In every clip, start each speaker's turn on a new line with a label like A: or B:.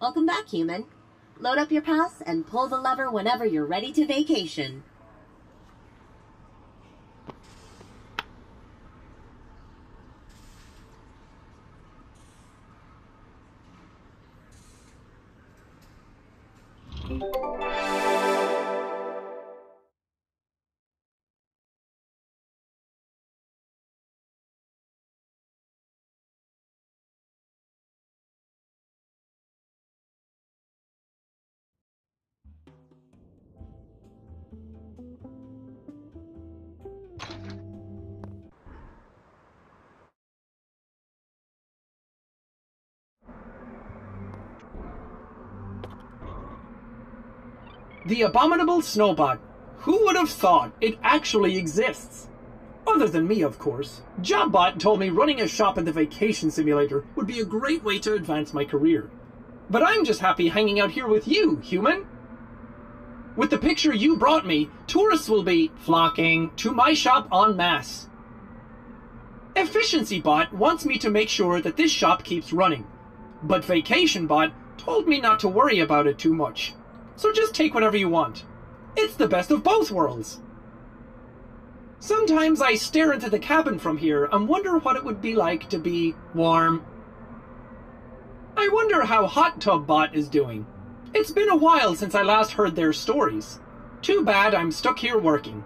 A: Welcome back, human. Load up your pass and pull the lever whenever you're ready to vacation.
B: The abominable Snowbot. Who would have thought it actually exists? Other than me, of course. JobBot told me running a shop in the vacation simulator would be a great way to advance my career. But I'm just happy hanging out here with you, human. With the picture you brought me, tourists will be flocking to my shop en masse. Efficiency Bot wants me to make sure that this shop keeps running. But Vacation Bot told me not to worry about it too much. So just take whatever you want. It's the best of both worlds. Sometimes I stare into the cabin from here and wonder what it would be like to be warm. I wonder how Hot Tub Bot is doing. It's been a while since I last heard their stories. Too bad I'm stuck here working.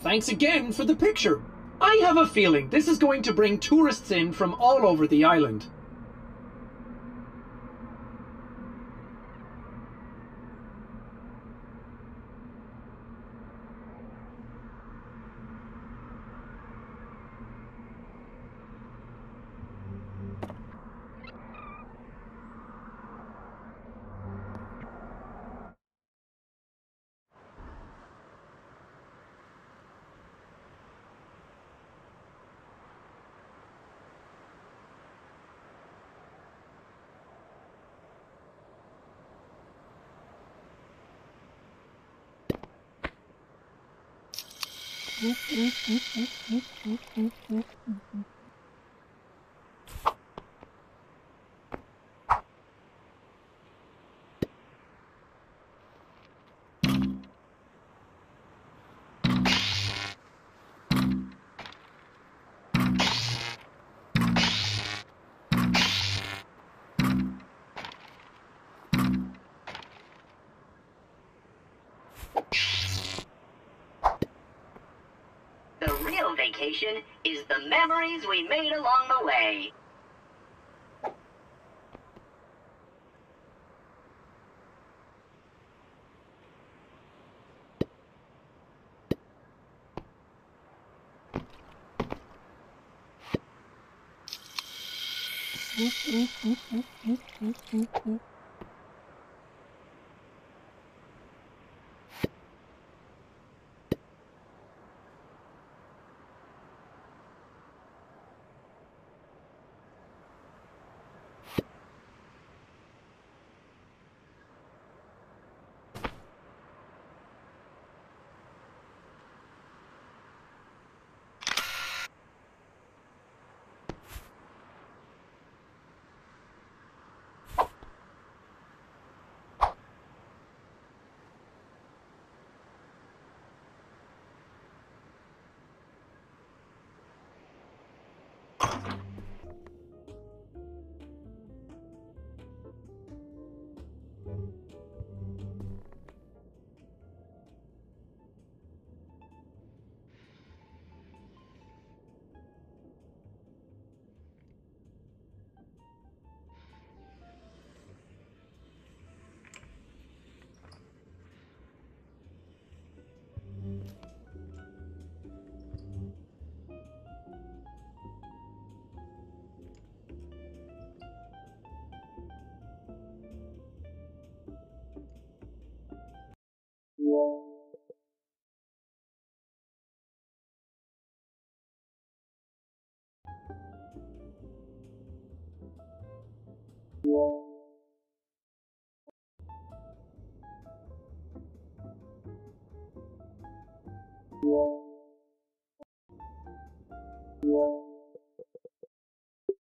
B: Thanks again for the picture. I have a feeling this is going to bring tourists in from all over the island.
C: The is the memories we made along the way.
D: you